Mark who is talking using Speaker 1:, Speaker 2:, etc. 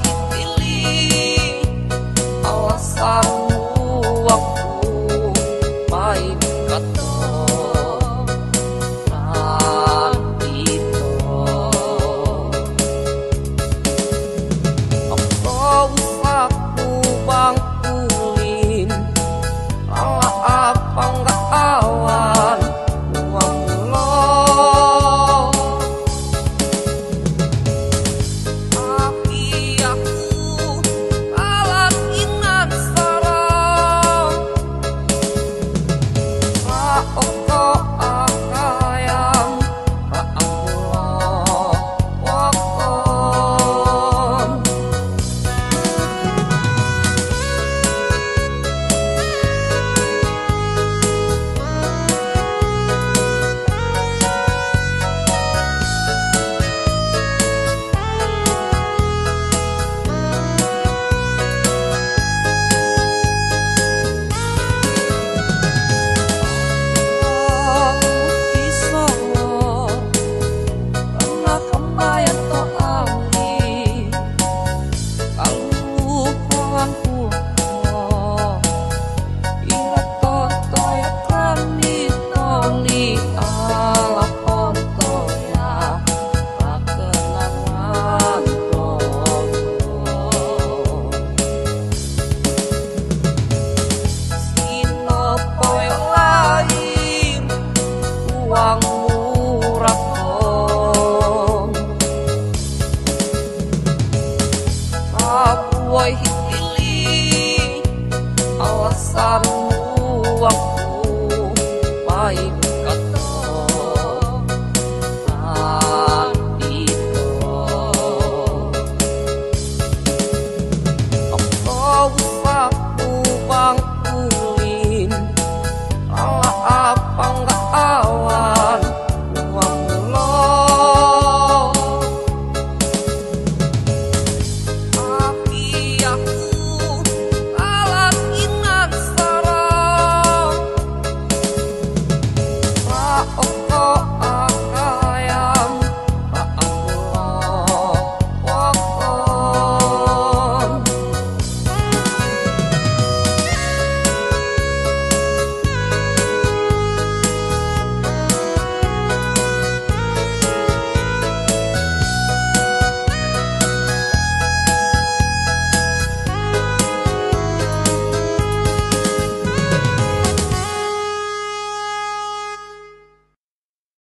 Speaker 1: Bye. Higili Alasan